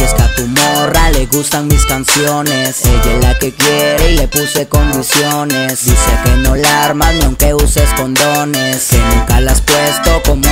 Y es que a tu morra le gustan mis canciones. Ella es la que quiere y le puse condiciones. Dice que no la armas ni aunque uses condones. Que nunca la has puesto como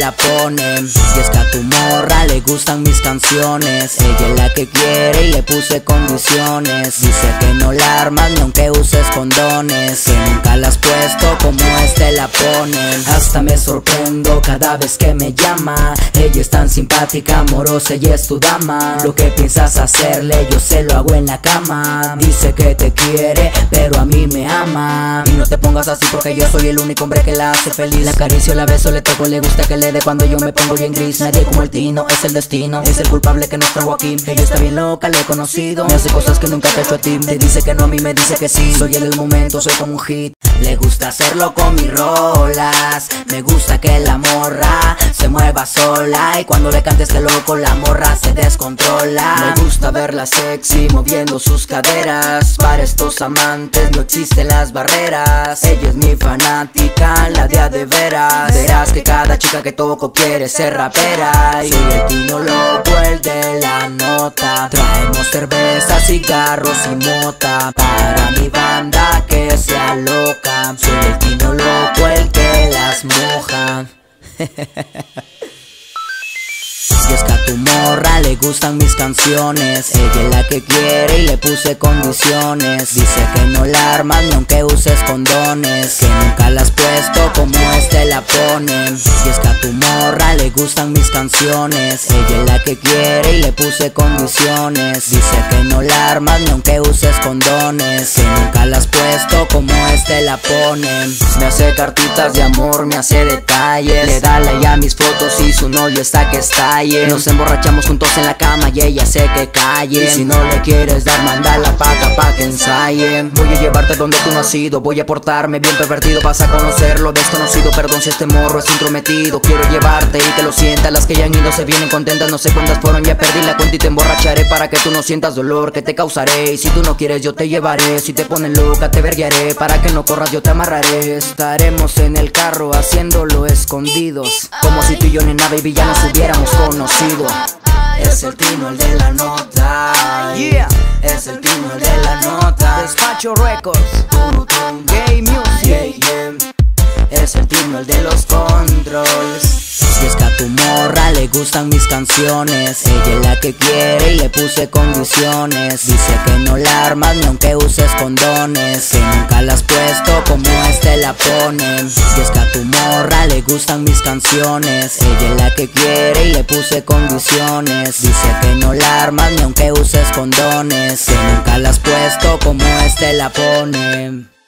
la pone. Y es que a tu morra le gustan mis canciones. Ella es la que quiere y le puse condiciones. Dice que no la armas ni aunque uses condones. Que nunca la has puesto como este la pone. Hasta me sorprendo cada vez que me llama. Ella es tan simpática, amorosa y es tu dama. Lo que piensas hacerle yo se lo hago en la cama. Dice que te quiere pero a mí me ama. Y no te pongas así porque yo soy el único hombre que la hace feliz. La acaricio, la beso, le toco, le gusta que le dé cuando yo me pongo bien gris Nadie como el tino, es el destino Es el culpable que nos trajo aquí Ella está bien loca, le he conocido Me hace cosas que nunca te he hecho a ti. Te dice que no, a mí me dice que sí Soy en el momento, soy como un hit Le gusta hacerlo con mis rolas. Me gusta que la morra se mueva sola. Y cuando le cantes que loco la morra se descontrola. Me gusta verla sexy moviendo sus caderas. Para estos amantes no existen las barreras. Ella es mi fanática, la de de veras. Verás que cada chica que toco quiere ser rapera. Y el tino loco, el de la nota Traemos cerveza, cigarros y mota. Para mi banda que sea loca Soy el tino loco, el que las moja Tu morra le gustan mis canciones. Ella es la que quiere y le puse condiciones. Dice que no la armas ni aunque uses condones. Que nunca la has puesto como este la pone. Y es que a tu morra le gustan mis canciones. Ella es la que quiere y le puse condiciones. Dice que no la armas ni aunque uses condones. Que nunca la has puesto como este la pone. Me hace cartitas de amor, me hace detalles. Le da like a mis su novio está que estalle. Nos emborrachamos juntos en la cama y ella sé que calle. Y si no le quieres dar, mandala pa' acá pa' que ensayen Voy a llevarte donde tú no has ido Voy a portarme bien pervertido, vas a conocer lo desconocido Perdón si este morro es intrometido. Quiero llevarte y que lo sientas Las que ya han ido se vienen contentas. No sé cuántas fueron, ya perdí la cuenta y te emborracharé Para que tú no sientas dolor que te causaré. Y si tú no quieres yo te llevaré. Si te pones loca te verguiaré Para que no corras yo te amarraré. Estaremos en el carro haciéndolo escondidos. Como si tú y yo nena baby ya nos hubiéramos conocido es el tino el de la nota Yeah. Es el tino el de la nota Despacho Records, Tum, tum, Gay Music. yeah, yeah. Es el tino el de los controls gustan mis canciones. Ella es la que quiere y le puse condiciones. Dice que no la armas ni aunque uses condones. Que nunca la has puesto como este la pone. Y es que a tu morra le gustan mis canciones. Ella es la que quiere y le puse condiciones. Dice que no la armas ni aunque uses condones. Que nunca la has puesto como este la pone